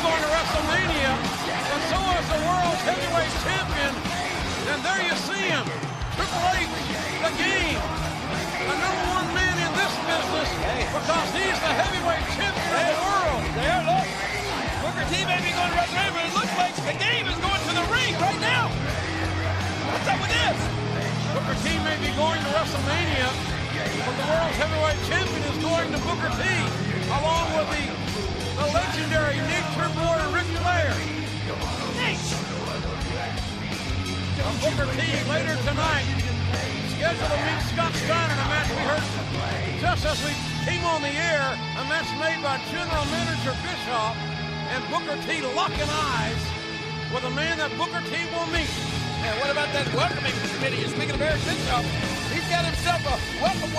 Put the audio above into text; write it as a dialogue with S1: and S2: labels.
S1: going to WrestleMania, but so is the world's heavyweight champion. And there you see him, Triple H, the game, the number one man in this business because he's the heavyweight champion of the world.
S2: There, look. Booker T may be going to WrestleMania, but it looks like the game is going to the ring right now. What's up with this?
S1: Booker T may be going to WrestleMania, but the world's heavyweight champion is going to Booker T, And Booker T later tonight scheduled to meet Scott Steiner in a match we heard just as we came on the air, a match made by General Manager Bischoff and Booker T locking eyes with a man that Booker T will meet.
S2: And what about that welcoming committee? Speaking of Eric Bischoff, he's got himself a welcome